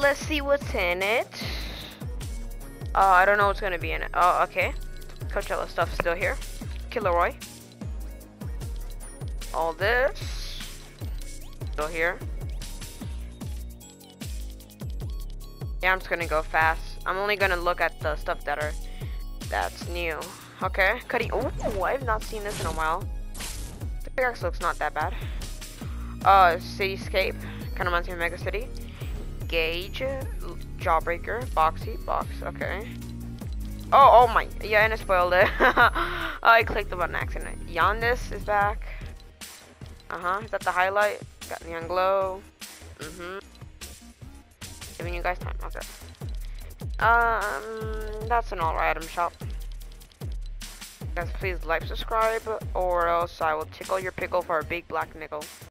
let's see what's in it. Oh, I don't know what's gonna be in it. Oh, okay. Coachella stuff still here. Killeroy. All this. Still here. Yeah, I'm just gonna go fast. I'm only gonna look at the stuff that are that's new. Okay, Cuddy. Oh, I've not seen this in a while. The pickaxe looks not that bad. Uh, Cityscape. Kind of reminds me of Mega City. Gauge. Jawbreaker. Boxy. Box. Okay. Oh, oh my. Yeah, and I spoiled it. I clicked the button accident. Yandis is back. Uh-huh. Is that the highlight? Got neon glow. Mm-hmm. Giving you guys time. Okay. Um, that's an alright item shop. Guys, please like, subscribe, or else I will tickle your pickle for a big black nickel.